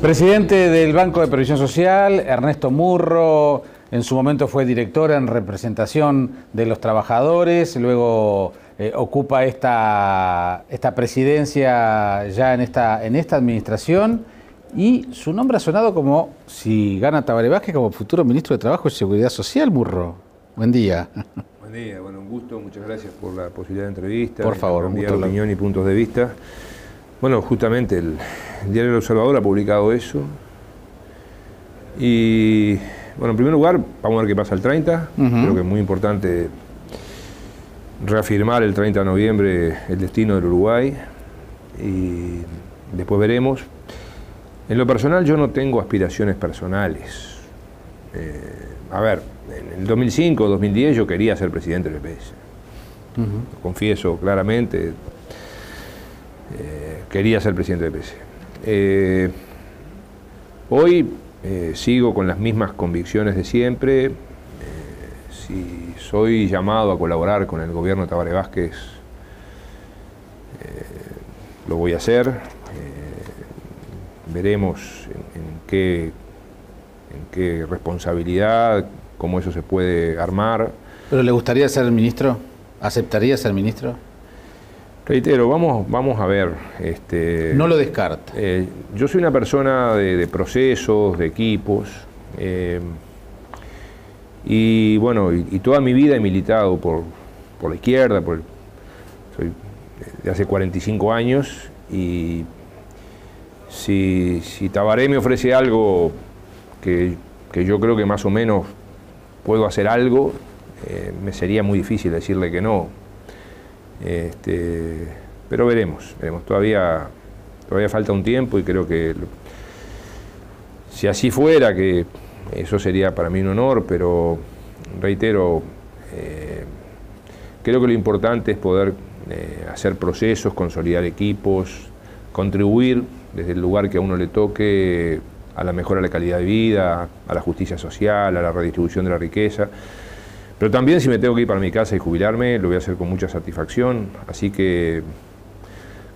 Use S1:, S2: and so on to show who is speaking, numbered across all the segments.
S1: Presidente del Banco de Previsión Social, Ernesto Murro, en su momento fue director en representación de los trabajadores, luego eh, ocupa esta, esta presidencia ya en esta, en esta administración y su nombre ha sonado como, si gana Tabaré Vázquez, como futuro ministro de Trabajo y Seguridad Social, Murro. Buen día.
S2: Buen día, bueno, un gusto, muchas gracias por la posibilidad de entrevista.
S1: Por favor,
S2: un gusto. opinión y puntos de vista. Bueno, justamente el Diario El Observador ha publicado eso. Y, bueno, en primer lugar, vamos a ver qué pasa el 30. Creo que es muy importante reafirmar el 30 de noviembre el destino del Uruguay. Y después veremos. En lo personal, yo no tengo aspiraciones personales. Eh, a ver, en el 2005, 2010 yo quería ser presidente del BPS. confieso claramente, eh, quería ser presidente del PS. Eh, hoy eh, sigo con las mismas convicciones de siempre. si soy llamado a colaborar con el gobierno de Tabaré Vázquez, lo voy a hacer. veremos en, qué, en qué responsabilidad, cómo eso se puede armar.
S1: ¿Pero le gustaría ser ministro? ¿Aceptaría ser ministro?
S2: Reitero, vamos, vamos a ver. Este,
S1: no lo descarte.
S2: Eh, yo soy una persona de, procesos, de equipos. Eh, y bueno, y, toda mi vida he militado por, la izquierda, por, soy de hace 45 años. Y si, si Tabaré me ofrece algo que, yo creo que más o menos puedo hacer algo, eh, me sería muy difícil decirle que no este, pero veremos, veremos. Todavía, falta un tiempo y creo que si así fuera, que eso sería para mí un honor, pero reitero, eh, creo que lo importante es poder eh, hacer procesos, consolidar equipos, contribuir desde el lugar que a uno le toque a la mejora de la calidad de vida, a la justicia social, a la redistribución de la riqueza. Pero también si me tengo que ir para mi casa y jubilarme, lo voy a hacer con mucha satisfacción. Así que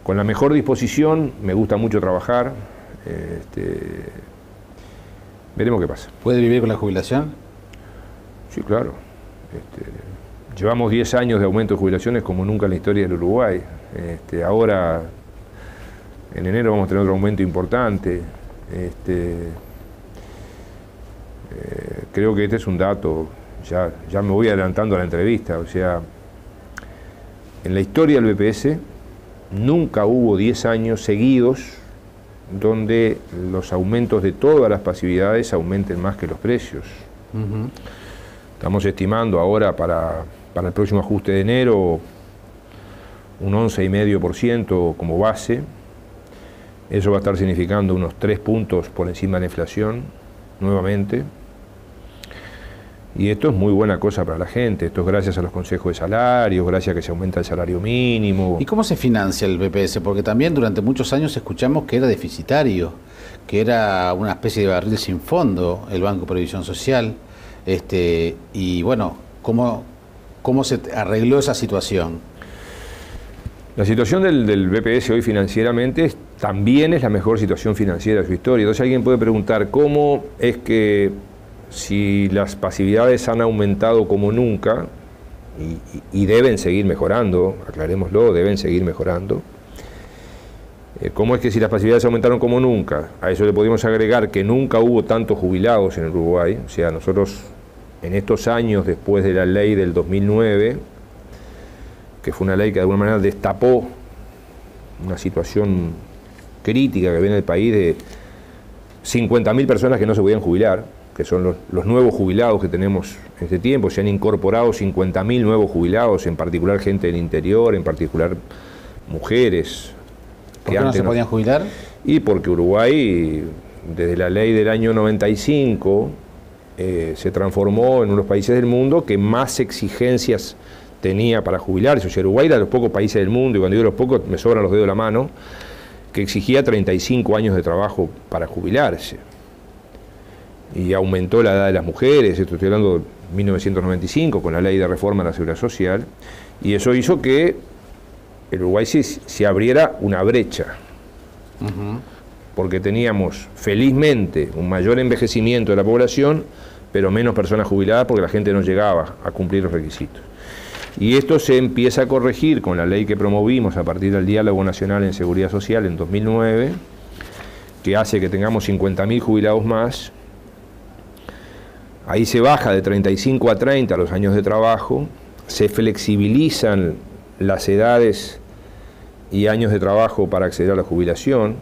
S2: con la mejor disposición, me gusta mucho trabajar. Este, veremos qué pasa.
S1: ¿Puede vivir con la jubilación?
S2: Sí, claro. Este, llevamos 10 años de aumento de jubilaciones como nunca en la historia del Uruguay. Este, ahora, en enero vamos a tener otro aumento importante. Este, eh, creo que este es un dato ya, ya me voy adelantando a la entrevista, o sea, en la historia del BPS nunca hubo 10 años seguidos donde los aumentos de todas las pasividades aumenten más que los precios. Estamos estimando ahora para, para, el próximo ajuste de enero un 11,5% como base. Eso va a estar significando unos 3 puntos por encima de la inflación nuevamente. Y esto es muy buena cosa para la gente. Esto es gracias a los consejos de salarios, gracias a que se aumenta el salario mínimo.
S1: ¿Y cómo se financia el BPS? Porque también durante muchos años escuchamos que era deficitario, que era una especie de barril sin fondo el Banco de Previsión Social. Este, y bueno, ¿cómo, ¿cómo se arregló esa situación?
S2: La situación del, del BPS hoy financieramente también es la mejor situación financiera de su historia. Entonces alguien puede preguntar cómo es que si las pasividades han aumentado como nunca, y, deben seguir mejorando, aclarémoslo, deben seguir mejorando, eh, ¿cómo es que si las pasividades aumentaron como nunca? A eso le podemos agregar que nunca hubo tantos jubilados en Uruguay, o sea, nosotros en estos años después de la ley del 2009, que fue una ley que de alguna manera destapó una situación crítica que viene en el país de 50.000 personas que no se podían jubilar, que son los, nuevos jubilados que tenemos en este tiempo. Se han incorporado 50.000 nuevos jubilados, en particular gente del interior, en particular mujeres.
S1: ¿Por que qué no se podían jubilar?
S2: Y porque Uruguay, desde la ley del año 95, eh, se transformó en uno de los países del mundo que más exigencias tenía para jubilarse. O sea, Uruguay era de los pocos países del mundo, y cuando digo los pocos me sobran los dedos de la mano, que exigía 35 años de trabajo para jubilarse y aumentó la edad de las mujeres, esto estoy hablando de 1995 con la ley de reforma de la seguridad social, y eso hizo que el Uruguay se, abriera una brecha. porque teníamos felizmente un mayor envejecimiento de la población, pero menos personas jubiladas porque la gente no llegaba a cumplir los requisitos. Y esto se empieza a corregir con la ley que promovimos a partir del Diálogo Nacional en Seguridad Social en 2009, que hace que tengamos 50.000 jubilados más. Ahí se baja de 35 a 30 los años de trabajo, se flexibilizan las edades y años de trabajo para acceder a la jubilación.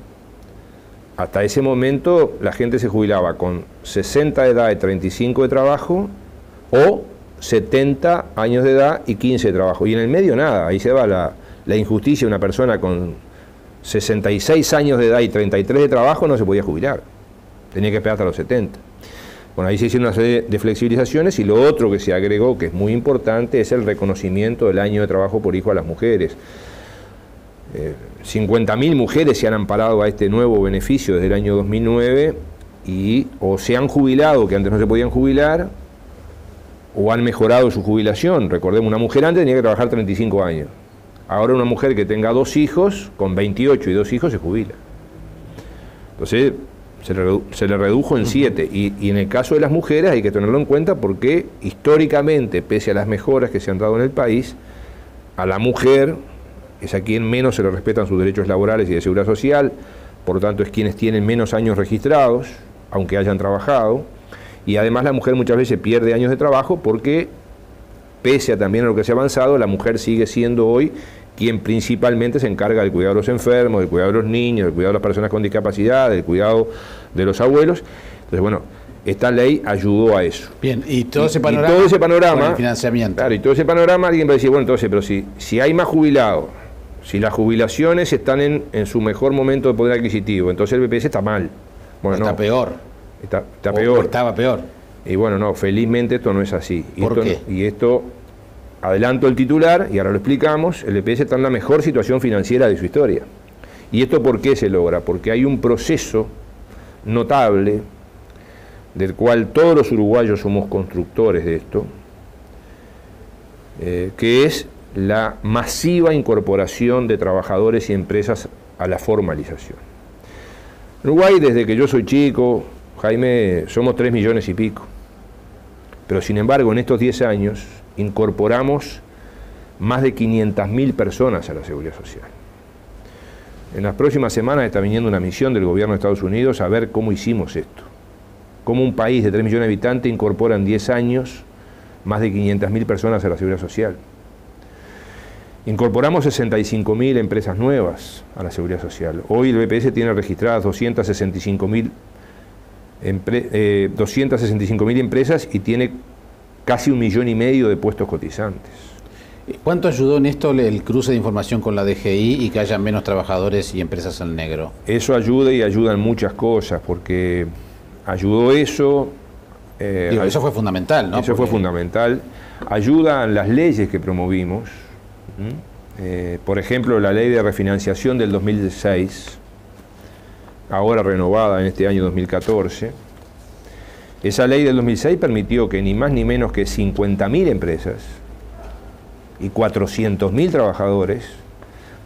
S2: Hasta ese momento la gente se jubilaba con 60 de edad y 35 de trabajo o 70 años de edad y 15 de trabajo. Y en el medio nada, ahí se va la, la injusticia, una persona con 66 años de edad y 33 de trabajo no se podía jubilar, tenía que esperar hasta los 70. Bueno, ahí se hicieron una serie de flexibilizaciones y lo otro que se agregó, que es muy importante, es el reconocimiento del año de trabajo por hijo a las mujeres. 50.000 mujeres se han amparado a este nuevo beneficio desde el año 2009 y o se han jubilado, que antes no se podían jubilar, o han mejorado su jubilación. Recordemos, una mujer antes tenía que trabajar 35 años. Ahora una mujer que tenga dos hijos, con 28 y dos hijos, se jubila. Entonces, se le, redujo en 7. Y, y, en el caso de las mujeres hay que tenerlo en cuenta porque históricamente, pese a las mejoras que se han dado en el país, a la mujer es a quien menos se le respetan sus derechos laborales y de seguridad social, por lo tanto es quienes tienen menos años registrados, aunque hayan trabajado, y además la mujer muchas veces pierde años de trabajo porque, pese a también a lo que se ha avanzado, la mujer sigue siendo hoy quien principalmente se encarga del cuidado de los enfermos, del cuidado de los niños, del cuidado de las personas con discapacidad, del cuidado de los abuelos. Entonces, bueno, esta ley ayudó a eso.
S1: Bien, y todo ese panorama,
S2: y todo ese panorama
S1: el financiamiento.
S2: Claro, y todo ese panorama alguien va a decir, bueno, entonces, pero si, si hay más jubilados, si las jubilaciones están en, en, su mejor momento de poder adquisitivo, entonces el BPS está mal.
S1: Bueno, está peor.
S2: Está, está peor.
S1: estaba peor.
S2: Y bueno, no, felizmente esto no es así.
S1: ¿Por
S2: esto,
S1: qué?
S2: Y esto, adelanto el titular y ahora lo explicamos, el BPS está en la mejor situación financiera de su historia. ¿Y esto por qué se logra? Porque hay un proceso notable del cual todos los uruguayos somos constructores de esto, eh, que es la masiva incorporación de trabajadores y empresas a la formalización. Uruguay, desde que yo soy chico, Jaime, somos 3 millones y pico. Pero sin embargo, en estos 10 años incorporamos más de 500.000 personas a la seguridad social. En las próximas semanas está viniendo una misión del gobierno de Estados Unidos a ver cómo hicimos esto. Cómo un país de 3 millones de habitantes incorpora en 10 años más de 500.000 personas a la seguridad social. Incorporamos 65.000 empresas nuevas a la seguridad social. Hoy el BPS tiene registradas 265.000 eh, 265 empresas y tiene casi un millón y medio de puestos cotizantes.
S1: ¿Cuánto ayudó en esto el cruce de información con la DGI y que haya menos trabajadores y empresas en negro?
S2: Eso ayuda y ayuda en muchas cosas, porque ayudó eso.
S1: Eh, Digo, eso fue fundamental, ¿no?
S2: Eso porque... fue fundamental. Ayudan las leyes que promovimos. Eh, por ejemplo, la ley de refinanciación del 2016, ahora renovada en este año 2014. Esa ley del 2006 permitió que ni más ni menos que 50.000 empresas y 400.000 trabajadores,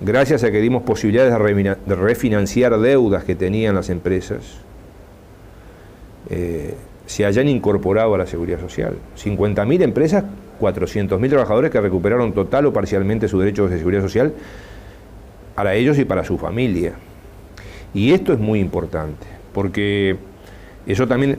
S2: gracias a que dimos posibilidades de refinanciar deudas que tenían las empresas, eh, se hayan incorporado a la seguridad social. 50.000 empresas, 400.000 trabajadores que recuperaron total o parcialmente sus derechos de seguridad social para ellos y para su familia. Y esto es muy importante, porque eso también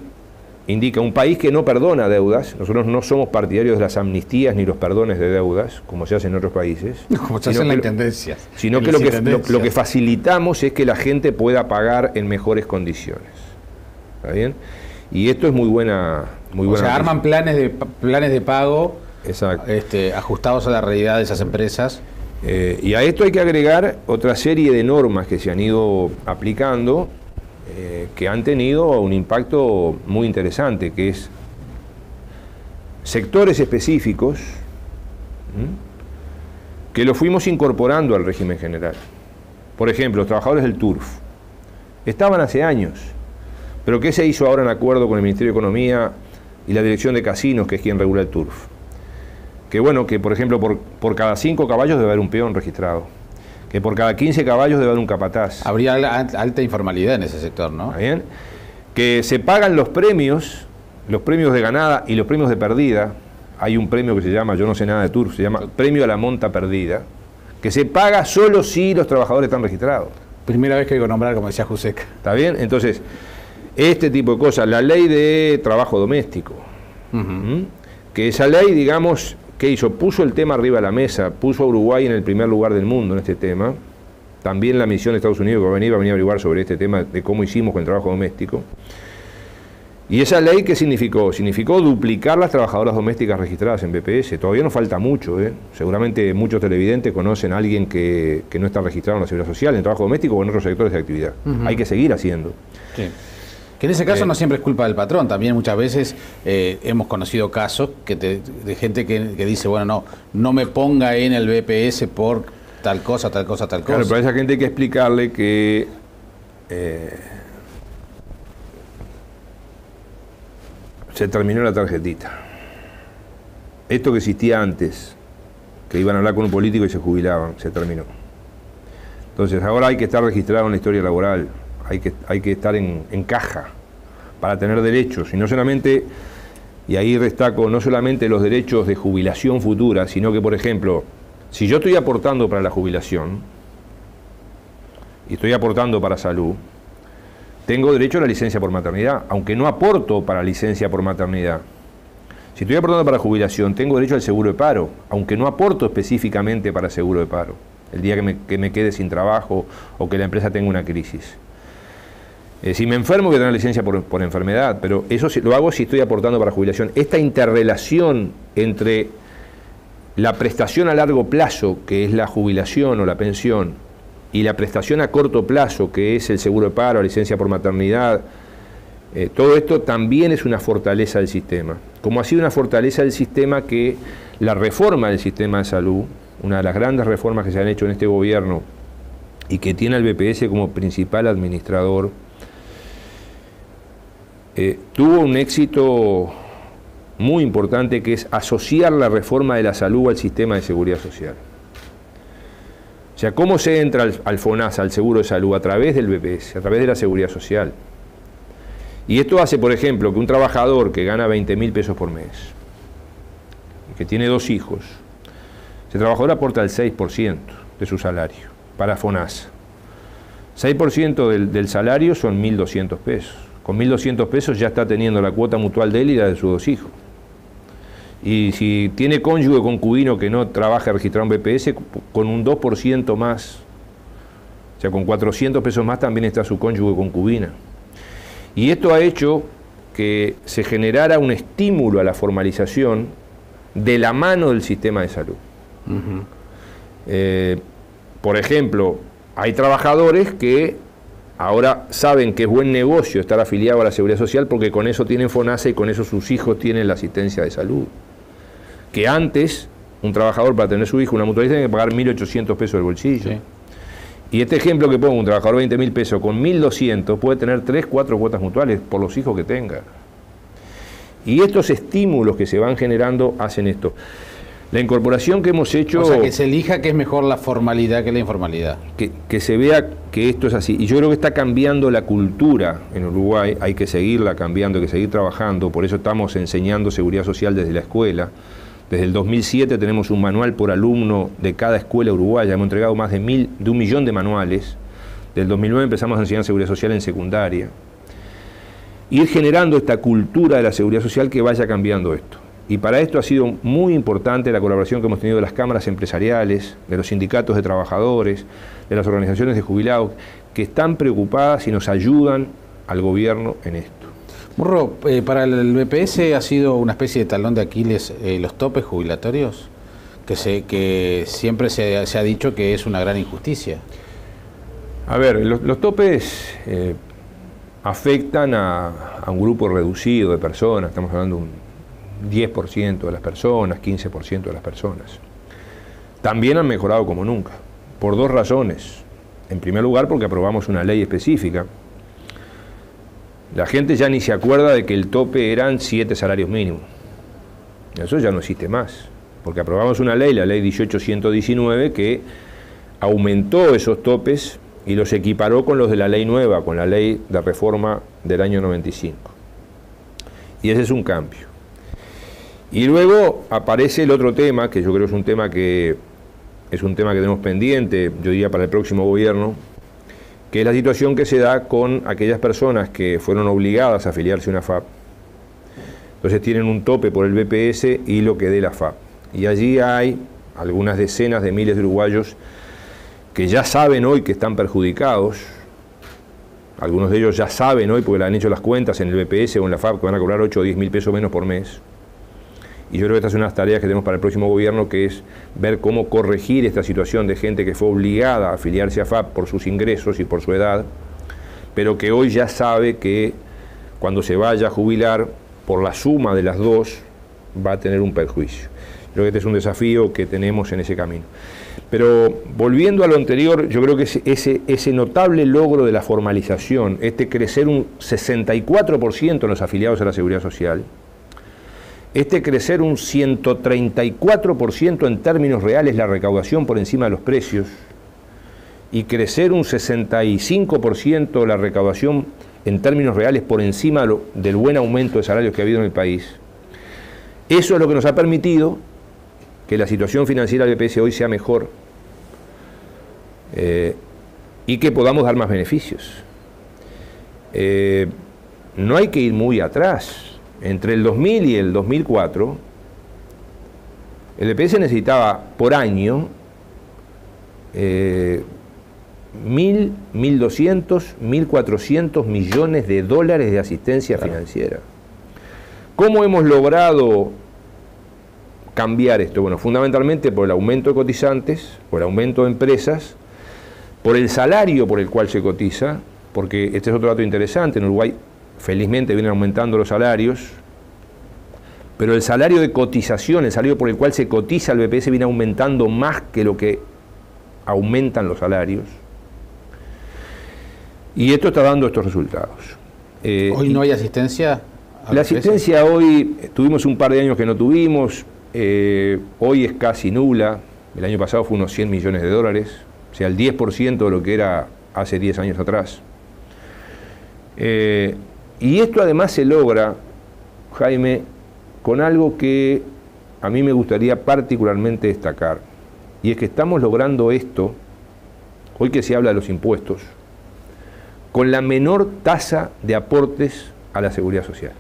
S2: indica un país que no perdona deudas. Nosotros no somos partidarios de las amnistías ni los perdones de deudas, como se hace en otros países.
S1: Como se hace en la intendencia.
S2: Sino que lo, que lo, lo que facilitamos es que la gente pueda pagar en mejores condiciones. ¿Está bien? Y esto es muy buena. Muy
S1: o
S2: buena
S1: sea, arman planes de, planes de pago. Este, ajustados a la realidad de esas empresas.
S2: Eh, y a esto hay que agregar otra serie de normas que se han ido aplicando eh, que han tenido un impacto muy interesante, que es sectores específicos que lo fuimos incorporando al régimen general. Por ejemplo, los trabajadores del TURF. Estaban hace años, pero ¿qué se hizo ahora en acuerdo con el Ministerio de Economía y la Dirección de Casinos, que es quien regula el TURF? Que bueno, que por ejemplo por, por cada cinco caballos debe haber un peón registrado. Que por cada 15 caballos debe haber un capataz.
S1: Habría alta informalidad en ese sector, ¿no?
S2: bien? Que se pagan los premios, los premios de ganada y los premios de perdida. Hay un premio que se llama, yo no sé nada de tour, se llama Premio a la Monta Perdida, que se paga solo si los trabajadores están registrados.
S1: Primera vez que oigo nombrar, como decía Juseca.
S2: ¿Está bien? Entonces, este tipo de cosas, la ley de trabajo doméstico, que esa ley, digamos, ¿qué hizo? Puso el tema arriba de la mesa, puso a Uruguay en el primer lugar del mundo en este tema. También la misión de Estados Unidos que va a venir, va a venir a averiguar sobre este tema de cómo hicimos con el trabajo doméstico. ¿Y esa ley qué significó? Significó duplicar las trabajadoras domésticas registradas en BPS. Todavía nos falta mucho. ¿eh? Seguramente muchos televidentes conocen a alguien que, no está registrado en la Seguridad Social, en trabajo doméstico o en otros sectores de actividad. Hay que seguir haciendo.
S1: Sí. Que en ese caso no siempre es culpa del patrón, también muchas veces eh, hemos conocido casos que de gente que, dice, bueno, no, no me ponga en el BPS por tal cosa, tal cosa, tal cosa.
S2: Claro, pero a esa gente hay que explicarle que eh, se terminó la tarjetita. Esto que existía antes, que iban a hablar con un político y se jubilaban, se terminó. Entonces ahora hay que estar registrado en la historia laboral hay que, hay que estar en, caja para tener derechos, y no solamente, y ahí destaco, no solamente los derechos de jubilación futura, sino que, por ejemplo, si yo estoy aportando para la jubilación, y estoy aportando para salud, tengo derecho a la licencia por maternidad, aunque no aporto para licencia por maternidad. Si estoy aportando para jubilación, tengo derecho al seguro de paro, aunque no aporto específicamente para seguro de paro, el día que me, que me quede sin trabajo o que la empresa tenga una crisis. Eh, si me enfermo, a tener licencia por, enfermedad, pero eso lo hago si estoy aportando para jubilación. Esta interrelación entre la prestación a largo plazo, que es la jubilación o la pensión, y la prestación a corto plazo, que es el seguro de paro, la licencia por maternidad, eh, todo esto también es una fortaleza del sistema. Como ha sido una fortaleza del sistema que la reforma del sistema de salud, una de las grandes reformas que se han hecho en este gobierno y que tiene al BPS como principal administrador, eh, tuvo un éxito muy importante que es asociar la reforma de la salud al sistema de seguridad social. O sea, ¿cómo se entra al, al FONAS, al seguro de salud? A través del BPS, a través de la seguridad social. Y esto hace, por ejemplo, que un trabajador que gana 20 mil pesos por mes, que tiene dos hijos, ese trabajador aporta el 6% de su salario para FONAS. 6% del, del salario son 1.200 pesos. Con 1.200 pesos ya está teniendo la cuota mutual de él y la de sus dos hijos. Y si tiene cónyuge concubino que no trabaja registrado en BPS, con un 2% más, o sea, con 400 pesos más también está su cónyuge concubina. Y esto ha hecho que se generara un estímulo a la formalización de la mano del sistema de salud. Eh, por ejemplo, hay trabajadores que ahora saben que es buen negocio estar afiliado a la Seguridad Social porque con eso tienen FONASA y con eso sus hijos tienen la asistencia de salud. Que antes, un trabajador para tener su hijo, una mutualista, tiene que pagar 1.800 pesos del bolsillo. Y este ejemplo que pongo, un trabajador de 20.000 pesos con 1.200 puede tener 3, 4 cuotas mutuales por los hijos que tenga. Y estos estímulos que se van generando hacen esto. La incorporación que hemos hecho...
S1: O sea, que se elija que es mejor la formalidad que la informalidad.
S2: Que, se vea que esto es así. Y yo creo que está cambiando la cultura en Uruguay, hay que seguirla cambiando, hay que seguir trabajando, por eso estamos enseñando seguridad social desde la escuela. Desde el 2007 tenemos un manual por alumno de cada escuela uruguaya, hemos entregado más de, mil, de un millón de manuales. Del 2009 empezamos a enseñar seguridad social en secundaria. Ir generando esta cultura de la seguridad social que vaya cambiando esto. Y para esto ha sido muy importante la colaboración que hemos tenido de las cámaras empresariales, de los sindicatos de trabajadores, de las organizaciones de jubilados, que están preocupadas y nos ayudan al gobierno en esto.
S1: Murro, eh, para el BPS ha sido una especie de talón de Aquiles eh, los topes jubilatorios, que, se, que siempre se, ha dicho que es una gran injusticia.
S2: A ver, los, topes eh, afectan a, a, un grupo reducido de personas, estamos hablando de un 10% de las personas, 15% de las personas. También han mejorado como nunca, por dos razones. En primer lugar, porque aprobamos una ley específica. La gente ya ni se acuerda de que el tope eran 7 salarios mínimos. Eso ya no existe más, porque aprobamos una ley, la ley 18119, que aumentó esos topes y los equiparó con los de la ley nueva, con la ley de reforma del año 95. Y ese es un cambio. Y luego aparece el otro tema, que yo creo es un tema que es un tema que tenemos pendiente, yo diría para el próximo gobierno, que es la situación que se da con aquellas personas que fueron obligadas a afiliarse a una FAP. Entonces tienen un tope por el BPS y lo que dé la FAP. Y allí hay algunas decenas de miles de uruguayos que ya saben hoy que están perjudicados. Algunos de ellos ya saben hoy, porque le han hecho las cuentas en el BPS o en la FAP, que van a cobrar 8 o 10 mil pesos menos por mes. Y yo creo que esta es una las tareas que tenemos para el próximo gobierno, que es ver cómo corregir esta situación de gente que fue obligada a afiliarse a FAP por sus ingresos y por su edad, pero que hoy ya sabe que cuando se vaya a jubilar, por la suma de las dos, va a tener un perjuicio. Creo que este es un desafío que tenemos en ese camino. Pero volviendo a lo anterior, yo creo que ese, ese notable logro de la formalización, este crecer un 64% en los afiliados a la Seguridad Social, este crecer un 134% en términos reales la recaudación por encima de los precios y crecer un 65% la recaudación en términos reales por encima del buen aumento de salarios que ha habido en el país. Eso es lo que nos ha permitido que la situación financiera del BPS hoy sea mejor eh, y que podamos dar más beneficios. Eh, no hay que ir muy atrás entre el 2000 y el 2004, el EPS necesitaba por año eh, 1.000, 1.200, 1.400 millones de dólares de asistencia financiera. ¿Cómo hemos logrado cambiar esto? Bueno, fundamentalmente por el aumento de cotizantes, por el aumento de empresas, por el salario por el cual se cotiza, porque este es otro dato interesante, en Uruguay felizmente vienen aumentando los salarios, pero el salario de cotización, el salario por el cual se cotiza el BPS viene aumentando más que lo que aumentan los salarios. Y esto está dando estos resultados.
S1: Eh, ¿Hoy no hay asistencia?
S2: La asistencia hoy, tuvimos un par de años que no tuvimos, eh, hoy es casi nula, el año pasado fue unos 100 millones de dólares, o sea, el 10% de lo que era hace 10 años atrás. Eh, y esto además se logra, Jaime, con algo que a mí me gustaría particularmente destacar, y es que estamos logrando esto, hoy que se habla de los impuestos, con la menor tasa de aportes a la seguridad social.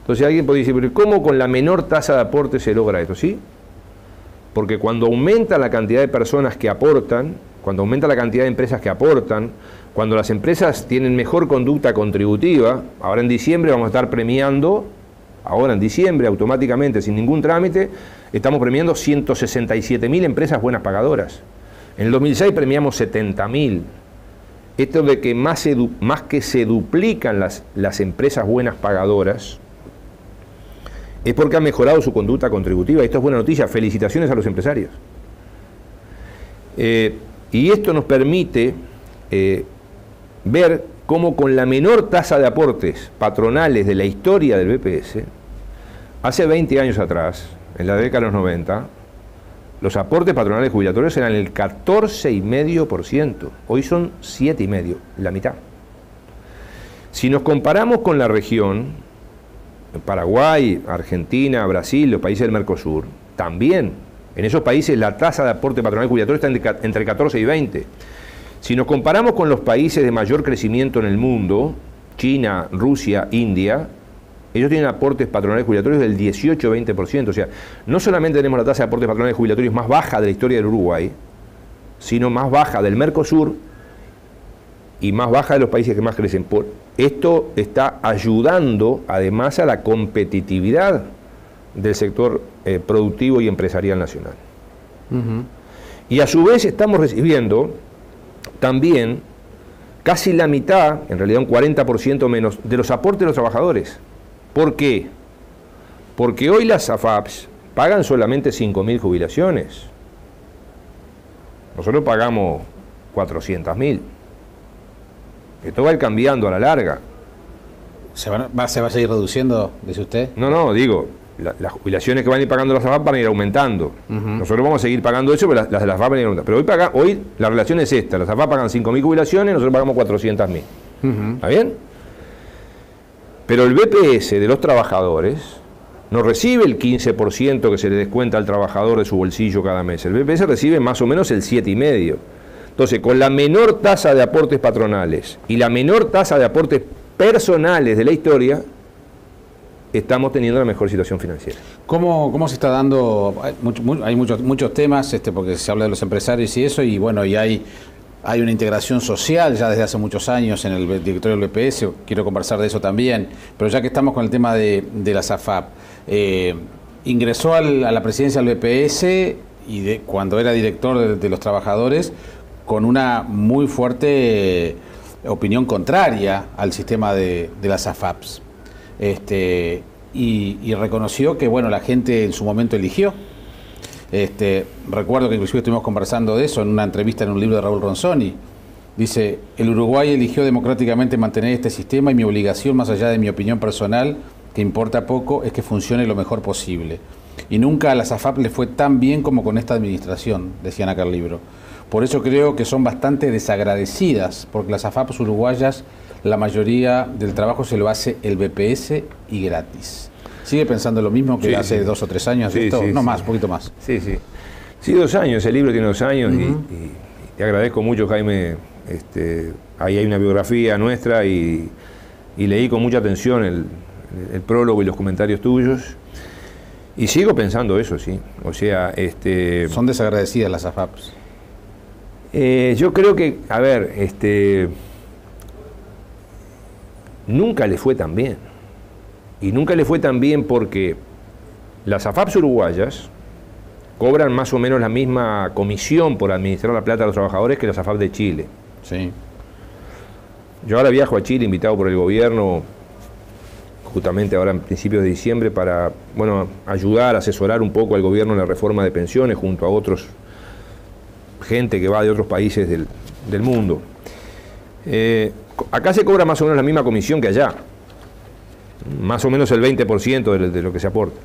S2: Entonces alguien puede decir, pero ¿cómo con la menor tasa de aportes se logra esto? ¿Sí? Porque cuando aumenta la cantidad de personas que aportan, cuando aumenta la cantidad de empresas que aportan, cuando las empresas tienen mejor conducta contributiva, ahora en diciembre vamos a estar premiando, ahora en diciembre automáticamente, sin ningún trámite, estamos premiando 167.000 empresas buenas pagadoras. En el 2006 premiamos 70.000. Esto de que más, que se duplican las, las empresas buenas pagadoras, es porque han mejorado su conducta contributiva. Esto es buena noticia. Felicitaciones a los empresarios. Eh, y esto nos permite eh, ver cómo con la menor tasa de aportes patronales de la historia del BPS, hace 20 años atrás, en la década de los 90, los aportes patronales jubilatorios eran el 14,5%, hoy son 7,5%, la mitad. Si nos comparamos con la región, Paraguay, Argentina, Brasil, los países del Mercosur, también en esos países la tasa de aporte patronal jubilatorio está entre 14 y 20. Si nos comparamos con los países de mayor crecimiento en el mundo, China, Rusia, India, ellos tienen aportes patronales jubilatorios del 18-20%. O sea, no solamente tenemos la tasa de aportes patronales jubilatorios más baja de la historia del Uruguay, sino más baja del Mercosur y más baja de los países que más crecen. Por esto está ayudando además a la competitividad del sector eh, productivo y empresarial nacional. Y a su vez estamos recibiendo también casi la mitad, en realidad un 40% menos, de los aportes de los trabajadores. ¿Por qué? Porque hoy las AFAPs pagan solamente 5.000 jubilaciones. Nosotros pagamos 400.000. Esto va a ir cambiando a la larga.
S1: ¿Se va, ¿Se va a seguir reduciendo, dice usted?
S2: No, no, digo, las jubilaciones que van a ir pagando las AFAP van a ir aumentando. Nosotros vamos a seguir pagando eso, pero las, de las AFAP van a ir aumentando. Pero hoy, paga, hoy la relación es esta, las AFAP pagan 5.000 jubilaciones, nosotros pagamos 400.000. ¿Está bien? Pero el BPS de los trabajadores no recibe el 15% que se le descuenta al trabajador de su bolsillo cada mes. El BPS recibe más o menos el 7,5%. Entonces, con la menor tasa de aportes patronales y la menor tasa de aportes personales de la historia, estamos teniendo la mejor situación financiera.
S1: ¿Cómo, cómo se está dando? Hay, muchos, muchos temas, este, porque se habla de los empresarios y eso, y bueno, y hay, hay una integración social ya desde hace muchos años en el directorio del BPS, quiero conversar de eso también, pero ya que estamos con el tema de, de la SAFAP, eh, ingresó a la presidencia del BPS y cuando era director de, los trabajadores con una muy fuerte opinión contraria al sistema de, de las AFAPs este, y, reconoció que bueno la gente en su momento eligió. Este, recuerdo que inclusive estuvimos conversando de eso en una entrevista en un libro de Raúl Ronzoni. Dice, el Uruguay eligió democráticamente mantener este sistema y mi obligación, más allá de mi opinión personal, que importa poco, es que funcione lo mejor posible. Y nunca a las AFAP le fue tan bien como con esta administración, decían acá el libro. Por eso creo que son bastante desagradecidas, porque las AFAPs uruguayas la mayoría del trabajo se lo hace el BPS y gratis. ¿Sigue pensando lo mismo que hace dos o tres años? no más, un poquito más.
S2: Sí, sí. Sí, dos años, el libro tiene dos años y, te agradezco mucho, Jaime. Este, ahí hay una biografía nuestra y, leí con mucha atención el, prólogo y los comentarios tuyos. Y sigo pensando eso, sí. O sea, este.
S1: Son desagradecidas las AFAPs.
S2: Eh, yo creo que, a ver, este nunca le fue tan bien. Y nunca le fue tan bien porque las AFAPs uruguayas cobran más o menos la misma comisión por administrar la plata a los trabajadores que las AFAP de Chile.
S1: Sí.
S2: Yo ahora viajo a Chile invitado por el gobierno, justamente ahora en principios de diciembre, para bueno, ayudar, asesorar un poco al gobierno en la reforma de pensiones junto a otros gente que va de otros países del, del mundo. Eh, acá se cobra más o menos la misma comisión que allá, más o menos el 20% de, lo que se aporta.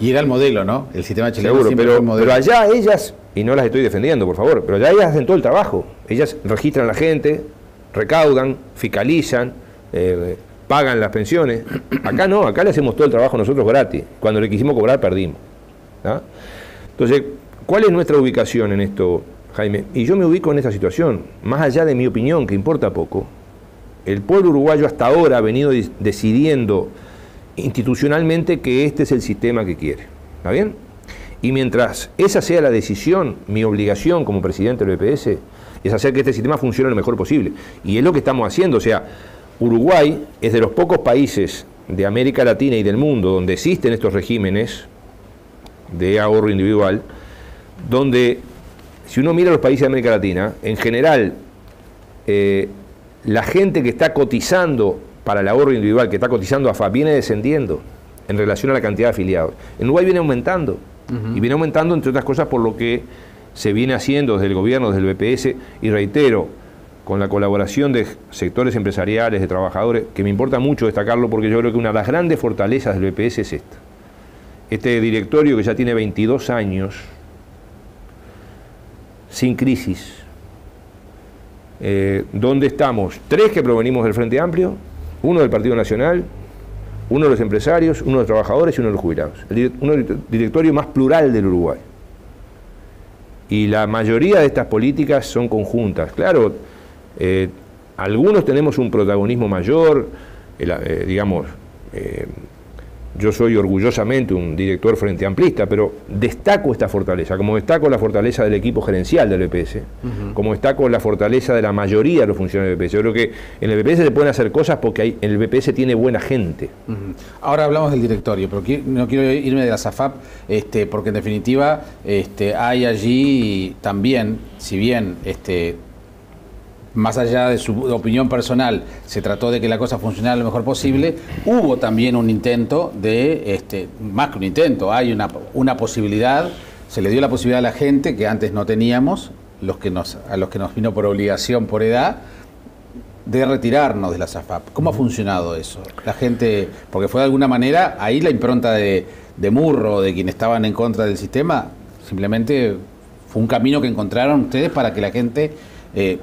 S1: Y era el modelo, ¿no? El sistema chileno
S2: Seguro, pero, pero allá ellas, y no las estoy defendiendo, por favor, pero allá ellas hacen todo el trabajo. Ellas registran a la gente, recaudan, fiscalizan, eh, pagan las pensiones. Acá no, acá le hacemos todo el trabajo nosotros gratis. Cuando le quisimos cobrar, perdimos. Entonces, ¿cuál es nuestra ubicación en esto, Jaime? Y yo me ubico en esta situación, más allá de mi opinión, que importa poco, el pueblo uruguayo hasta ahora ha venido decidiendo institucionalmente que este es el sistema que quiere. ¿Está bien? Y mientras esa sea la decisión, mi obligación como presidente del BPS es hacer que este sistema funcione lo mejor posible. Y es lo que estamos haciendo. O sea, Uruguay es de los pocos países de América Latina y del mundo donde existen estos regímenes de ahorro individual, donde si uno mira los países de América Latina, en general eh, la gente que está cotizando para el ahorro individual, que está cotizando a FA, viene descendiendo en relación a la cantidad de afiliados. En Uruguay viene aumentando. Y viene aumentando, entre otras cosas, por lo que se viene haciendo desde el gobierno, desde el BPS, y reitero, con la colaboración de sectores empresariales, de trabajadores, que me importa mucho destacarlo porque yo creo que una de las grandes fortalezas del BPS es esta. Este directorio que ya tiene 22 años, sin crisis, eh, donde estamos tres que provenimos del Frente Amplio, uno del Partido Nacional, uno de los empresarios, uno de los trabajadores y uno de los jubilados. El, uno del directorio más plural del Uruguay. Y la mayoría de estas políticas son conjuntas. Claro, eh, algunos tenemos un protagonismo mayor, eh, digamos, yo soy orgullosamente un director frente amplista, pero destaco esta fortaleza, como destaco la fortaleza del equipo gerencial del BPS, como destaco la fortaleza de la mayoría de los funcionarios del BPS. Yo creo que en el BPS se pueden hacer cosas porque hay, el BPS tiene buena gente.
S1: Ahora hablamos del directorio, pero no quiero irme de la SAFAP, este, porque en definitiva este, hay allí también, si bien este, más allá de su opinión personal, se trató de que la cosa funcionara lo mejor posible, hubo también un intento de, este, más que un intento, hay una, una posibilidad, se le dio la posibilidad a la gente que antes no teníamos, los que nos, a los que nos vino por obligación, por edad, de retirarnos de la SAFAP. ¿Cómo ha funcionado eso? La gente, porque fue de alguna manera ahí la impronta de, de Murro, de quienes estaban en contra del sistema, simplemente fue un camino que encontraron ustedes para que la gente, eh,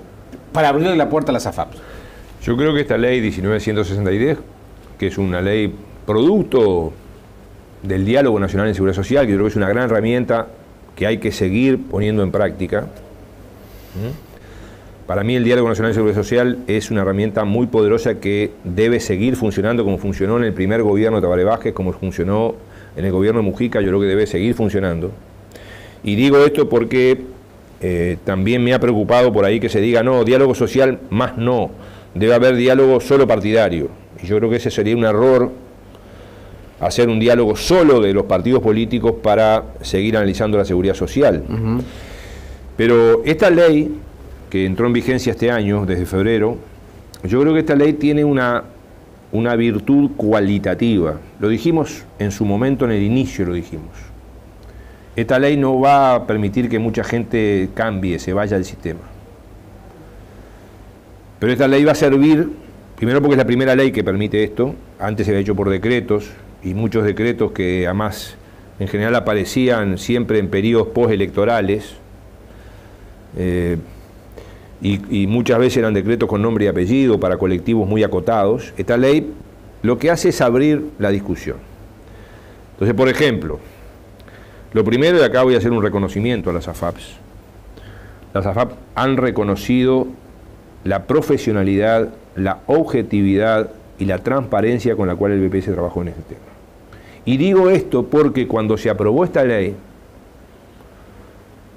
S1: para abrirle la puerta a la SAFAP.
S2: Yo creo que esta ley 1963, que es una ley producto del diálogo nacional en seguridad social, que yo creo que es una gran herramienta que hay que seguir poniendo en práctica. Para mí el diálogo nacional en seguridad social es una herramienta muy poderosa que debe seguir funcionando como funcionó en el primer gobierno de Tabaré como funcionó en el gobierno de Mujica, yo creo que debe seguir funcionando. Y digo esto porque eh, también me ha preocupado por ahí que se diga, no, diálogo social más no, debe haber diálogo solo partidario. Y yo creo que ese sería un error hacer un diálogo solo de los partidos políticos para seguir analizando la seguridad social. Pero esta ley, que entró en vigencia este año, desde febrero, yo creo que esta ley tiene una, una virtud cualitativa. Lo dijimos en su momento, en el inicio lo dijimos. Esta ley no va a permitir que mucha gente cambie, se vaya del sistema. Pero esta ley va a servir, primero porque es la primera ley que permite esto, antes se había hecho por decretos, y muchos decretos que además en general aparecían siempre en periodos postelectorales eh, y, y, muchas veces eran decretos con nombre y apellido para colectivos muy acotados. Esta ley lo que hace es abrir la discusión. Entonces, por ejemplo, lo primero, y acá voy a hacer un reconocimiento a las AFAPs. Las AFAP han reconocido la profesionalidad, la objetividad y la transparencia con la cual el BPS trabajó en este tema. Y digo esto porque cuando se aprobó esta ley,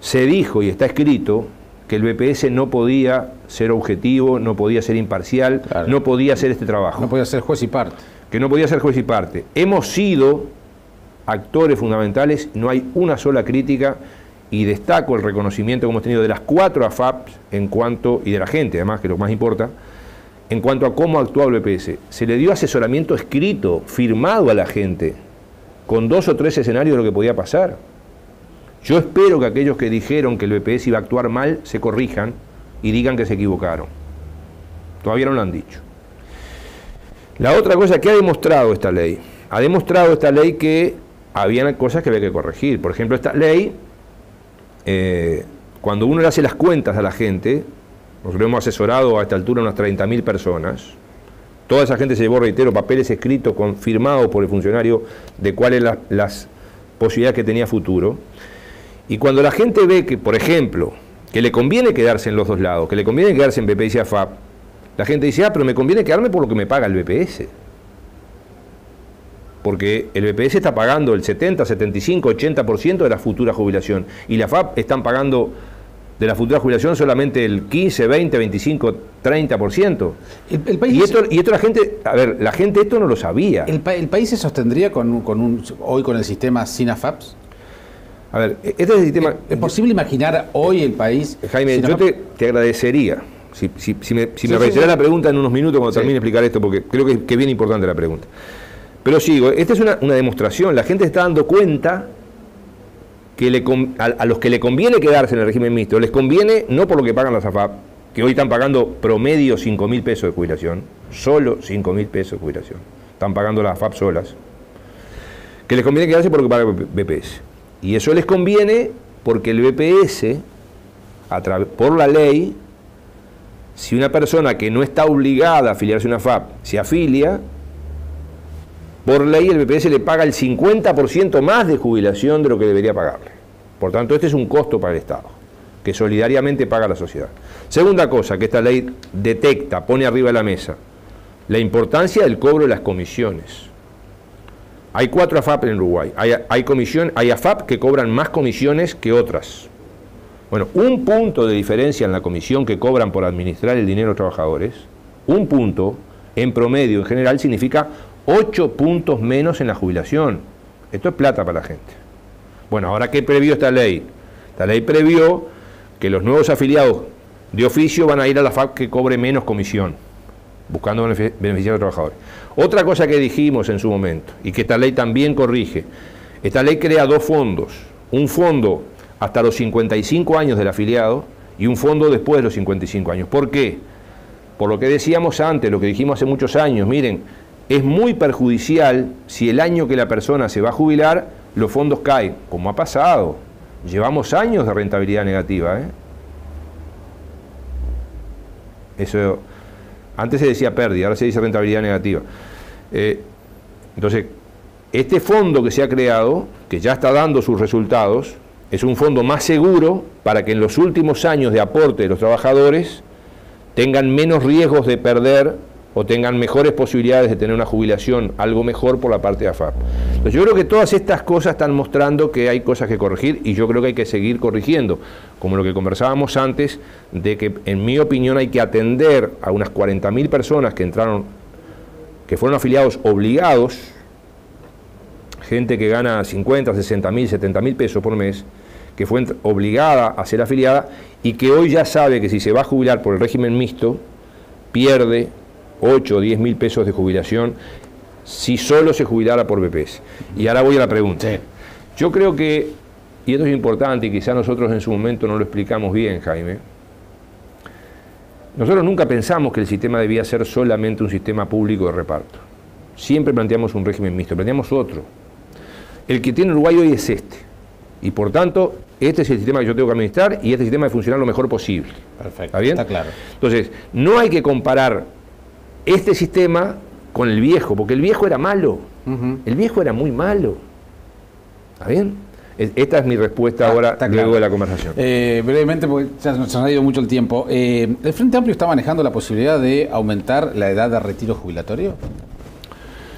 S2: se dijo y está escrito que el BPS no podía ser objetivo, no podía ser imparcial, no podía hacer este trabajo.
S1: No podía ser juez y parte.
S2: Que no podía ser juez y parte. Hemos sido actores fundamentales, no hay una sola crítica y destaco el reconocimiento que hemos tenido de las cuatro AFAPs en cuanto, y de la gente además, que lo más importa, en cuanto a cómo actuó el BPS. Se le dio asesoramiento escrito, firmado a la gente, con dos o tres escenarios de lo que podía pasar. Yo espero que aquellos que dijeron que el BPS iba a actuar mal se corrijan y digan que se equivocaron. Todavía no lo han dicho. La otra cosa que ha demostrado esta ley, ha demostrado esta ley que había cosas que había que corregir. Por ejemplo, esta ley, eh, cuando uno le hace las cuentas a la gente, nosotros hemos asesorado a esta altura unas 30.000 personas, Toda esa gente se llevó, reitero, papeles escritos, confirmados por el funcionario de cuáles eran las posibilidades que tenía futuro. Y cuando la gente ve que, por ejemplo, que le conviene quedarse en los dos lados, que le conviene quedarse en BPS y AFAP, la gente dice, ah, pero me conviene quedarme por lo que me paga el BPS. Porque el BPS está pagando el 70, 75, 80% de la futura jubilación. Y la AFAP están pagando de la futura jubilación solamente el 15, 20, 25, 30%. El, país y, esto, y esto la gente, a ver, la gente esto no lo sabía.
S1: ¿El, país se sostendría con, con un, hoy con el sistema sin AFAPS?
S2: A ver, este es el sistema...
S1: ¿Es posible imaginar hoy el país...
S2: Jaime, yo te, agradecería, si, si, si me, si la pregunta en unos minutos cuando termine de explicar esto, porque creo que, es bien importante la pregunta. Pero sigo, esta es una, demostración, la gente está dando cuenta a, los que le conviene quedarse en el régimen mixto, les conviene no por lo que pagan las AFAP, que hoy están pagando promedio 5 mil pesos de jubilación, solo 5 mil pesos de jubilación, están pagando las AFAP solas, que les conviene quedarse por lo que paga BPS. Y eso les conviene porque el BPS, por la ley, si una persona que no está obligada a afiliarse a una FAP se afilia, por ley el BPS le paga el 50% más de jubilación de lo que debería pagarle. Por tanto, este es un costo para el Estado, que solidariamente paga la sociedad. Segunda cosa que esta ley detecta, pone arriba de la mesa, la importancia del cobro de las comisiones. Hay cuatro AFAP en Uruguay. Hay, hay, hay AFAP que cobran más comisiones que otras. Bueno, un punto de diferencia en la comisión que cobran por administrar el dinero de los trabajadores, un punto en promedio en general significa 8 puntos menos en la jubilación. Esto es plata para la gente. Bueno, ahora ¿qué previó esta ley? Esta ley previó que los nuevos afiliados de oficio van a ir a la FAP que cobre menos comisión, buscando beneficiar a los trabajadores. Otra cosa que dijimos en su momento, y que esta ley también corrige, esta ley crea dos fondos. Un fondo hasta los 55 años del afiliado y un fondo después de los 55 años. ¿Por qué? por lo que decíamos antes, lo que dijimos hace muchos años, miren, es muy perjudicial si el año que la persona se va a jubilar, los fondos caen, como ha pasado. Llevamos años de rentabilidad negativa. ¿eh? Eso, antes se decía pérdida, ahora se dice rentabilidad negativa. Eh, entonces, este fondo que se ha creado, que ya está dando sus resultados, es un fondo más seguro para que en los últimos años de aporte de los trabajadores tengan menos riesgos de perder o tengan mejores posibilidades de tener una jubilación algo mejor por la parte de AFAP. Entonces yo creo que todas estas cosas están mostrando que hay cosas que corregir y yo creo que hay que seguir corrigiendo, como lo que conversábamos antes, de que en mi opinión hay que atender a unas 40.000 personas que entraron, que fueron afiliados obligados, gente que gana 50, 60 mil, 70 mil pesos por mes, que fue obligada a ser afiliada y que hoy ya sabe que si se va a jubilar por el régimen mixto, pierde 8 o 10 mil pesos de jubilación si solo se jubilara por BPS. Y ahora voy a la pregunta. Yo creo que, y esto es importante y quizá nosotros en su momento no lo explicamos bien, Jaime, nosotros nunca pensamos que el sistema debía ser solamente un sistema público de reparto. Siempre planteamos un régimen mixto, planteamos otro. El que tiene Uruguay hoy es este. Y por tanto, este es el sistema que yo tengo que administrar y este sistema debe funcionar lo mejor posible.
S1: Perfecto.
S2: ¿Está bien?
S1: Está claro.
S2: Entonces, no hay que comparar este sistema con el viejo, porque el viejo era malo. El viejo era muy malo. ¿Está bien? Esta es mi respuesta
S1: Ah,
S2: ahora,
S1: está
S2: luego
S1: claro.
S2: de la conversación.
S1: Eh, brevemente, porque ya nos ha ido mucho el tiempo. eh, ¿El Frente Amplio está manejando la posibilidad de aumentar la edad de retiro jubilatorio?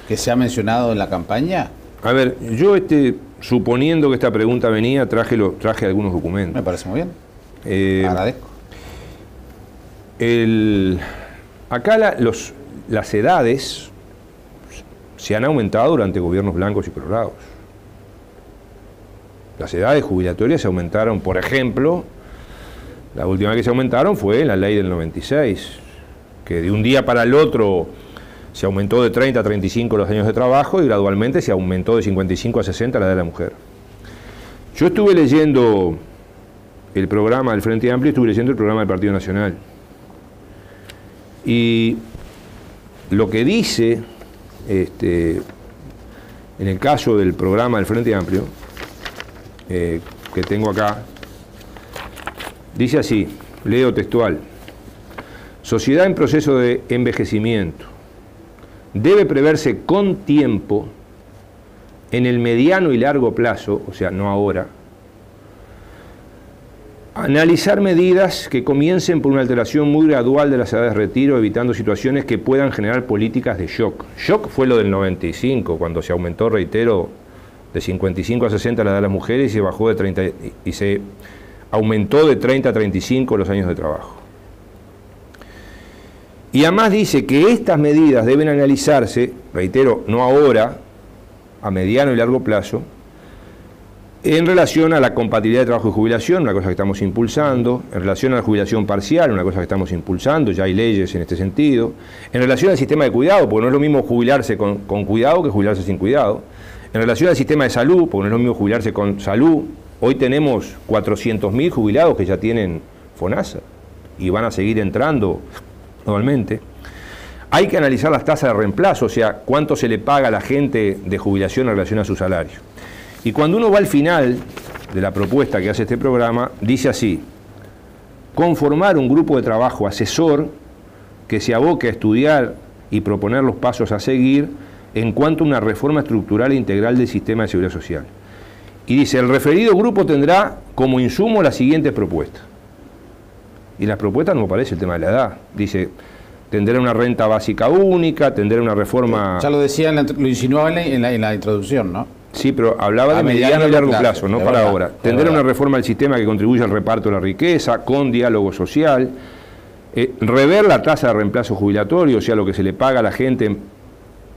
S1: Que se ha mencionado en la campaña.
S2: A ver, yo este, suponiendo que esta pregunta venía, traje, lo, traje algunos
S1: Me
S2: documentos.
S1: parece muy bien.
S2: Eh,
S1: Agradezco.
S2: el- acá la- los, las edades se han aumentado durante gobiernos blancos y colorados. Las edades jubilatorias se aumentaron, por ejemplo, la última que se aumentaron fue la ley del 96, que de un día para el otro se aumentó de 30 a 35 los años de trabajo y gradualmente se aumentó de 55 a 60 la edad de la mujer. Yo estuve leyendo el programa del Frente Amplio, estuve leyendo el programa del Partido Nacional. Y lo que dice, este, en el caso del programa del Frente Amplio, eh, que tengo acá, dice así, leo textual, sociedad en proceso de envejecimiento, debe preverse con tiempo, en el mediano y largo plazo, o sea, no ahora, Analizar medidas que comiencen por una alteración muy gradual de las edades de retiro, evitando situaciones que puedan generar políticas de shock. Shock fue lo del 95, cuando se aumentó, reitero, de 55 a 60 la edad de las mujeres y se bajó de 30 y se aumentó de 30 a 35 los años de trabajo. Y además dice que estas medidas deben analizarse, reitero, no ahora, a mediano y largo plazo, en relación a la compatibilidad de trabajo y jubilación, una cosa que estamos impulsando, en relación a la jubilación parcial, una cosa que estamos impulsando, ya hay leyes en este sentido, en relación al sistema de cuidado, porque no es lo mismo jubilarse con, cuidado que jubilarse sin cuidado, en relación al sistema de salud, porque no es lo mismo jubilarse con salud, hoy tenemos 400.000 jubilados que ya tienen FONASA y van a seguir entrando normalmente. Hay que analizar las tasas de reemplazo, o sea, cuánto se le paga a la gente de jubilación en relación a su salario. Y cuando uno va al final de la propuesta que hace este programa, dice así, conformar un grupo de trabajo asesor que se aboque a estudiar y proponer los pasos a seguir en cuanto a una reforma estructural e integral del sistema de seguridad social. Y dice, el referido grupo tendrá como insumo las siguientes propuestas. Y las propuestas no parece el tema de la edad. Dice, tendrá una renta básica única, tendrá una reforma...
S1: Ya lo decía, lo insinuaba en la introducción, ¿no?
S2: Sí, pero hablaba de
S1: mediano
S2: y largo plazo,
S1: plazo,
S2: no para
S1: verdad,
S2: ahora. Tendrá una reforma del sistema que contribuya al reparto de la riqueza, con diálogo social. Eh, rever la tasa de reemplazo jubilatorio, o sea, lo que se le paga a la gente en,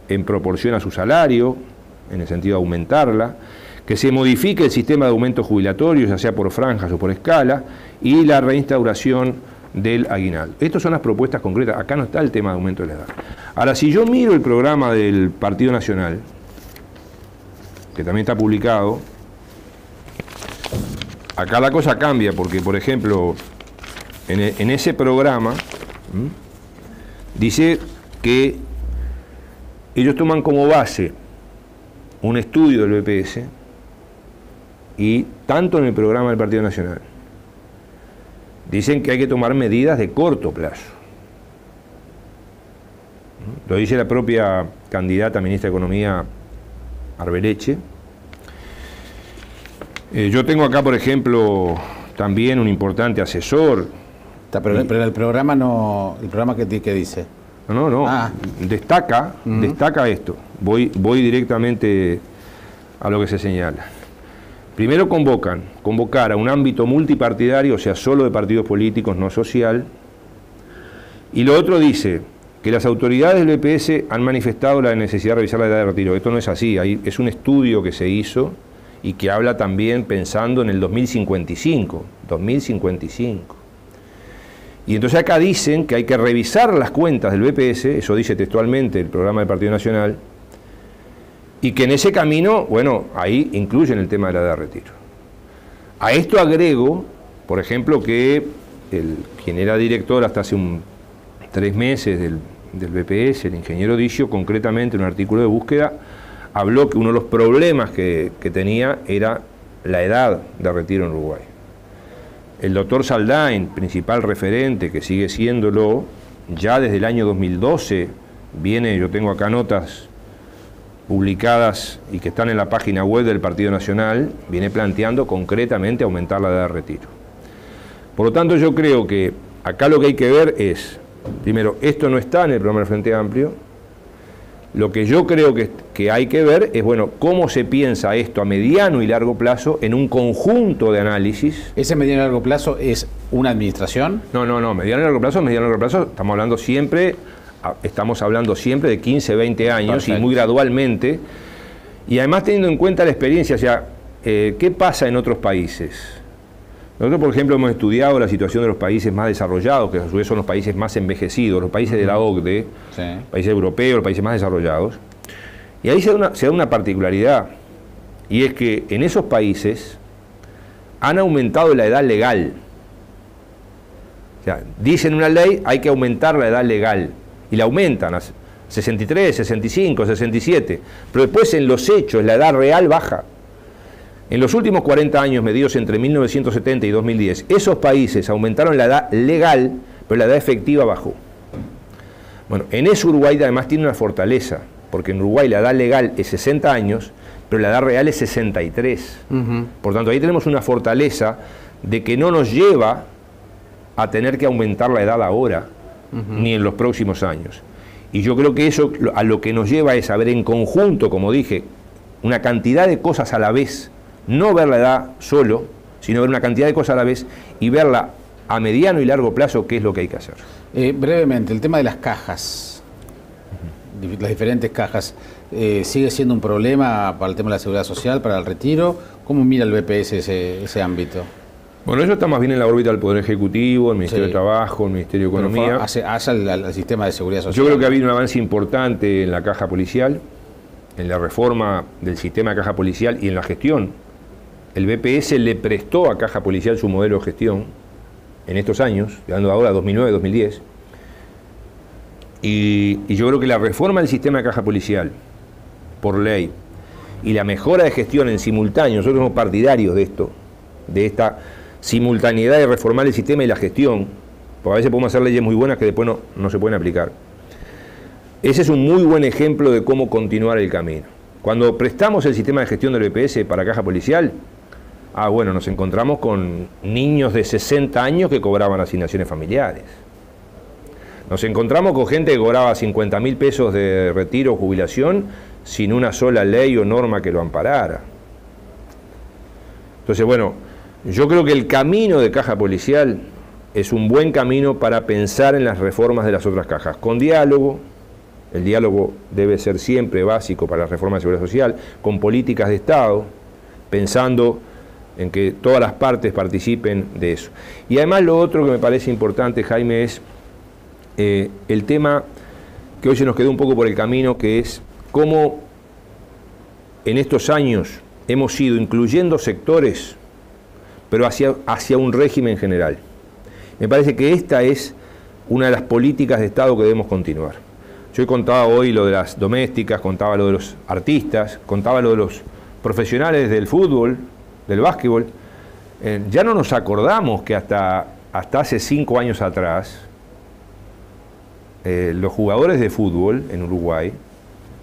S2: en proporción a su salario, en el sentido de aumentarla. Que se modifique el sistema de aumento jubilatorio, ya sea por franjas o por escala, y la reinstauración del aguinaldo. Estas son las propuestas concretas. Acá no está el tema de aumento de la edad. Ahora, si yo miro el programa del Partido Nacional, que también está publicado, acá la cosa cambia porque, por ejemplo, en, e- en ese programa, dice que ellos toman como base un estudio del BPS y tanto en el programa del Partido Nacional dicen que hay que tomar medidas de corto plazo. Lo dice la propia candidata ministra de Economía Arbeleche. Eh, yo tengo acá, por ejemplo, también un importante asesor.
S1: pero, pero, el programa no, el programa que, dice.
S2: No, no, no. Ah. Destaca, destaca esto. Voy, voy directamente a lo que se señala. Primero convocan, convocar a un ámbito multipartidario, o sea, solo de partidos políticos, no social. Y lo otro dice que las autoridades del BPS han manifestado la necesidad de revisar la edad de retiro. Esto no es así, es un estudio que se hizo y que habla también pensando en el 2055, 2055. Y entonces acá dicen que hay que revisar las cuentas del BPS, eso dice textualmente el programa del Partido Nacional, y que en ese camino, bueno, ahí incluyen el tema de la edad de retiro. A esto agrego, por ejemplo, que quien era director hasta hace tres meses del, del BPS, el ingeniero Dicio, concretamente en un artículo de búsqueda, habló que uno de los problemas que, tenía era la edad de retiro en Uruguay. El doctor Saldain, principal referente, que sigue siéndolo, ya desde el año 2012, viene, yo tengo acá notas publicadas y que están en la página web del Partido Nacional, viene planteando concretamente aumentar la edad de retiro. Por lo tanto, yo creo que acá lo que hay que ver es, primero, esto no está en el programa del Frente Amplio, lo que yo creo que, hay que ver es, bueno, cómo se piensa esto a mediano y largo plazo en un conjunto de análisis.
S1: ¿Ese mediano y largo plazo es una administración?
S2: No, no, no, mediano y largo plazo, mediano y largo plazo, estamos hablando siempre, estamos hablando siempre de 15, 20 años y muy gradualmente. Y además teniendo en cuenta la experiencia, o sea, eh, ¿qué pasa en otros países? Nosotros, por ejemplo, hemos estudiado la situación de los países más desarrollados, que a su vez son los países más envejecidos, los países de la OCDE, países europeos, los países más desarrollados. Y ahí se da, una, particularidad, y es que en esos países han aumentado la edad legal. O sea, dicen una ley, hay que aumentar la edad legal, y la aumentan a 63, 65, 67, pero después en los hechos la edad real baja. En los últimos 40 años medidos entre 1970 y 2010, esos países aumentaron la edad legal, pero la edad efectiva bajó. Bueno, en eso Uruguay además tiene una fortaleza, porque en Uruguay la edad legal es 60 años, pero la edad real es 63. Por tanto, ahí tenemos una fortaleza de que no nos lleva a tener que aumentar la edad ahora, ni en los próximos años. Y yo creo que eso a lo que nos lleva es a ver en conjunto, como dije, una cantidad de cosas a la vez no ver la edad solo, sino ver una cantidad de cosas a la vez y verla a mediano y largo plazo, qué es lo que hay que hacer.
S1: Eh, brevemente, el tema de las cajas, las diferentes cajas, eh, ¿sigue siendo un problema para el tema de la seguridad social, para el retiro? ¿Cómo mira el BPS ese, ámbito?
S2: Bueno, eso está más bien en la órbita del Poder Ejecutivo, el Ministerio de Trabajo, el Ministerio de Economía.
S1: Hace, al, sistema de seguridad social.
S2: Yo creo que ha habido un avance importante en la caja policial, en la reforma del sistema de caja policial y en la gestión el BPS le prestó a Caja Policial su modelo de gestión en estos años, llegando ahora a 2009-2010, y, y, yo creo que la reforma del sistema de Caja Policial, por ley, y la mejora de gestión en simultáneo, nosotros somos partidarios de esto, de esta simultaneidad de reformar el sistema y la gestión, porque a veces podemos hacer leyes muy buenas que después no, no se pueden aplicar. Ese es un muy buen ejemplo de cómo continuar el camino. Cuando prestamos el sistema de gestión del BPS para caja policial, Ah, bueno, nos encontramos con niños de 60 años que cobraban asignaciones familiares. Nos encontramos con gente que cobraba 50 mil pesos de retiro o jubilación sin una sola ley o norma que lo amparara. Entonces, bueno, yo creo que el camino de caja policial es un buen camino para pensar en las reformas de las otras cajas, con diálogo, el diálogo debe ser siempre básico para la reforma de seguridad social, con políticas de Estado, pensando en que todas las partes participen de eso. Y además lo otro que me parece importante, Jaime, es eh, el tema que hoy se nos quedó un poco por el camino, que es cómo en estos años hemos ido incluyendo sectores, pero hacia, hacia un régimen general. Me parece que esta es una de las políticas de Estado que debemos continuar. Yo he contado hoy lo de las domésticas, contaba lo de los artistas, contaba lo de los profesionales del fútbol, del básquetbol. Eh, ya no nos acordamos que hasta, hasta hace cinco años atrás, eh, los jugadores de fútbol en Uruguay,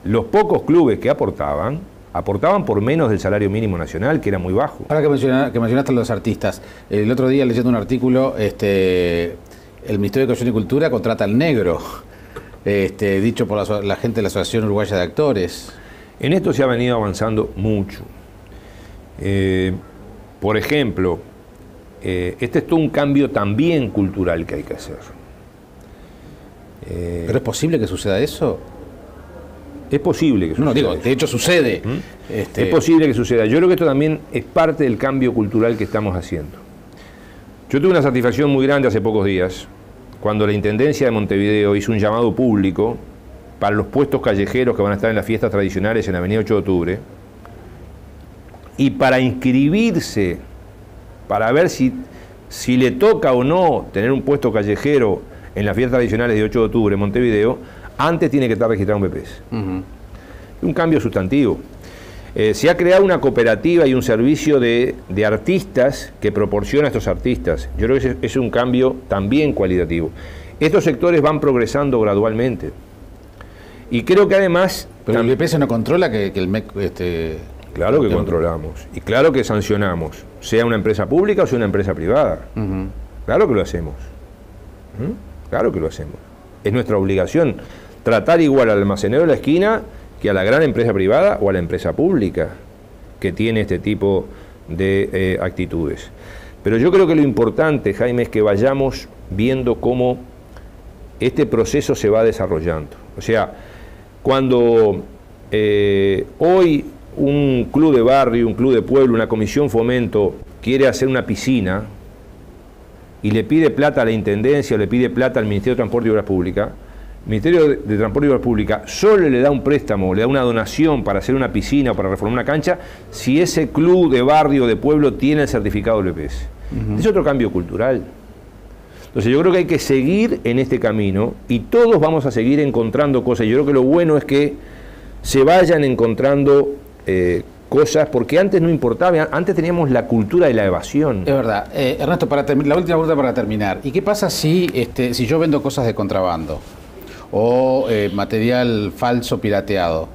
S2: los pocos clubes que aportaban, aportaban por menos del salario mínimo nacional, que era muy bajo.
S1: Ahora que, que mencionaste a los artistas, el otro día leyendo un artículo, este, el Ministerio de Educación y Cultura contrata al negro, este, dicho por la, gente de la Asociación Uruguaya de Actores.
S2: En esto se ha venido avanzando mucho. Eh, por ejemplo, eh, este es todo un cambio también cultural que hay que hacer.
S1: Eh, ¿Pero es posible que suceda eso?
S2: Es posible que suceda.
S1: No, digo, de hecho sucede. ¿Mm?
S2: Este, es posible que suceda. Yo creo que esto también es parte del cambio cultural que estamos haciendo. Yo tuve una satisfacción muy grande hace pocos días, cuando la Intendencia de Montevideo hizo un llamado público para los puestos callejeros que van a estar en las fiestas tradicionales en la Avenida 8 de Octubre, y para inscribirse, para ver si, si le toca o no tener un puesto callejero en las fiestas tradicionales de 8 de octubre en Montevideo, antes tiene que estar registrado un BPS. Un cambio sustantivo. Eh, se ha creado una cooperativa y un servicio de, artistas que proporciona a estos artistas. Yo creo que es, es un cambio también cualitativo. Estos sectores van progresando gradualmente. Y creo que además...
S1: Pero el BPS no controla que, el MEC... Este,
S2: claro que controlamos. Y claro que sancionamos. Sea una empresa pública o sea una empresa privada. Claro que lo hacemos. ¿Mm? Claro que lo hacemos. Es nuestra obligación tratar igual al almacenero de la esquina que a la gran empresa privada o a la empresa pública que tiene este tipo de eh, actitudes. Pero yo creo que lo importante, Jaime, es que vayamos viendo cómo este proceso se va desarrollando. O sea, cuando eh, hoy un club de barrio, un club de pueblo, una comisión fomento quiere hacer una piscina y le pide plata a la Intendencia o le pide plata al Ministerio de Transporte y Obras Públicas, el Ministerio de Transporte y Obras Públicas solo le da un préstamo, le da una donación para hacer una piscina o para reformar una cancha si ese club de barrio, de pueblo, tiene el certificado del EPS. Es otro cambio cultural. Entonces yo creo que hay que seguir en este camino y todos vamos a seguir encontrando cosas. Yo creo que lo bueno es que se vayan encontrando eh, cosas, porque antes no importaba, antes teníamos la cultura de la evasión.
S1: Es verdad. Eh, Ernesto, para la última pregunta para terminar. ¿Y qué pasa si, este, si yo vendo cosas de contrabando? o eh, material falso pirateado.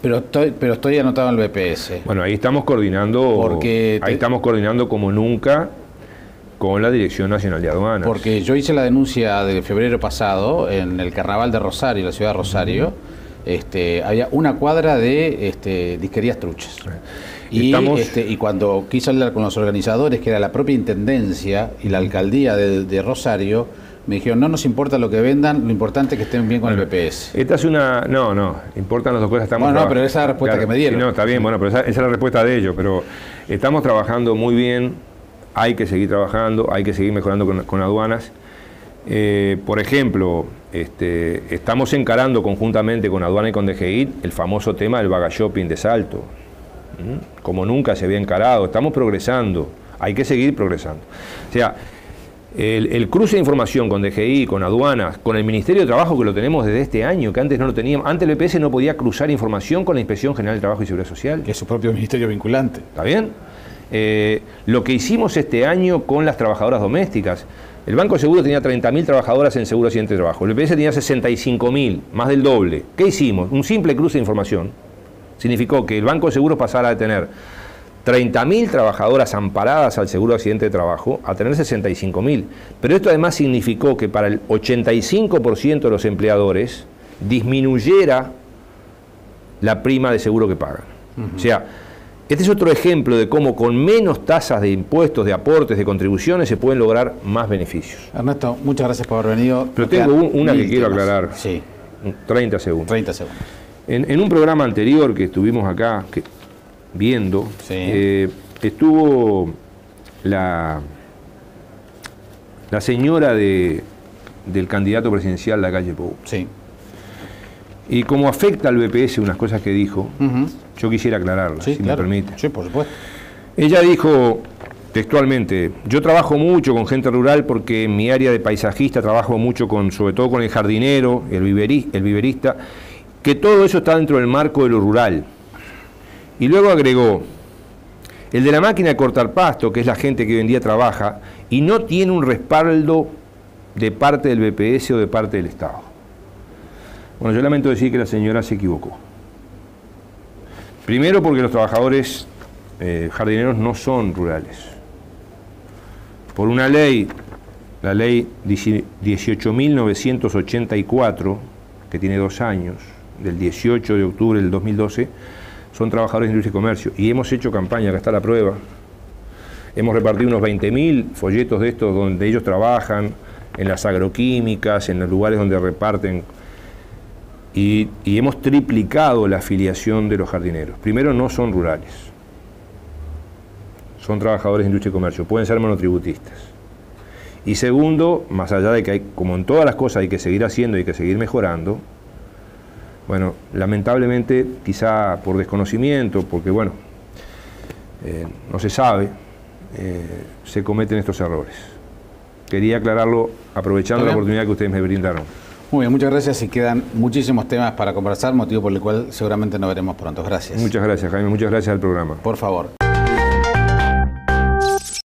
S1: Pero estoy, pero estoy anotado en el BPS.
S2: Bueno, ahí estamos coordinando, porque ahí estamos coordinando como nunca con la Dirección Nacional de Aduanas.
S1: Porque yo hice la denuncia de febrero pasado en el Carnaval de Rosario, la ciudad de Rosario. Este, había una cuadra de este, disquerías truchas. Y, este, y cuando quise hablar con los organizadores, que era la propia Intendencia y la Alcaldía de Rosario, me dijeron, no nos importa lo que vendan, lo importante es que estén bien con el BPS.
S2: Esta es una... No, no, importan las dos cosas.
S1: Estamos no, no, pero esa es la respuesta que me dieron.
S2: no, está bien, bueno, pero esa, es la respuesta de ellos, pero estamos trabajando muy bien, hay que seguir trabajando, hay que seguir mejorando con, aduanas. Eh, por ejemplo, este, estamos encarando conjuntamente con aduana y con DGI el famoso tema del baga shopping de salto, como nunca se había encarado, estamos progresando, hay que seguir progresando. O sea, el, cruce de información con DGI, con aduanas, con el Ministerio de Trabajo que lo tenemos desde este año, que antes no lo teníamos. Antes el EPS no podía cruzar información con la Inspección General de Trabajo y Seguridad Social.
S1: Que es su propio ministerio vinculante.
S2: ¿Está bien? Eh, lo que hicimos este año con las trabajadoras domésticas. El Banco de Seguro tenía 30.000 trabajadoras en seguro accidente de trabajo. El EPS tenía 65.000, más del doble. ¿Qué hicimos? Un simple cruce de información significó que el Banco de Seguros pasara a tener 30.000 trabajadoras amparadas al seguro de accidente de trabajo a tener 65.000. Pero esto además significó que para el 85% de los empleadores disminuyera la prima de seguro que pagan. O sea, este es otro ejemplo de cómo con menos tasas de impuestos, de aportes, de contribuciones se pueden lograr más beneficios.
S1: Ernesto, muchas gracias por haber venido.
S2: Pero tengo una que quiero aclarar.
S1: Sí.
S2: 30 segundos.
S1: 30 segundos.
S2: En, en un programa anterior que estuvimos acá, que viendo, eh, estuvo la, la señora de, del candidato presidencial, la calle Pou.
S1: Sí.
S2: Y como afecta al BPS unas cosas que dijo, yo quisiera aclararlas, si me permite.
S1: Sí, por supuesto.
S2: Ella dijo textualmente, yo trabajo mucho con gente rural porque en mi área de paisajista trabajo mucho con, sobre todo con el jardinero, el, el viverista, que todo eso está dentro del marco de lo rural. Y luego agregó, el de la máquina de cortar pasto, que es la gente que hoy en día trabaja, y no tiene un respaldo de parte del BPS o de parte del Estado. Bueno, yo lamento decir que la señora se equivocó. Primero porque los trabajadores eh, jardineros no son rurales. Por una ley, la ley 18.984, que tiene dos años, del 18 de octubre del 2012, son trabajadores de industria y comercio. Y hemos hecho campaña, acá está la prueba. Hemos repartido unos 20.000 folletos de estos donde ellos trabajan, en las agroquímicas, en los lugares donde reparten. Y, y hemos triplicado la afiliación de los jardineros. Primero, no son rurales. Son trabajadores de industria y comercio. Pueden ser monotributistas. Y segundo, más allá de que hay, como en todas las cosas hay que seguir haciendo y hay que seguir mejorando, bueno, lamentablemente, quizá por desconocimiento, porque bueno, eh, no se sabe, eh, se cometen estos errores. Quería aclararlo aprovechando la oportunidad que ustedes me brindaron.
S1: Muy bien, muchas gracias y quedan muchísimos temas para conversar, motivo por el cual seguramente nos veremos pronto. Gracias.
S2: Muchas gracias, Jaime. Muchas gracias al programa.
S1: Por favor.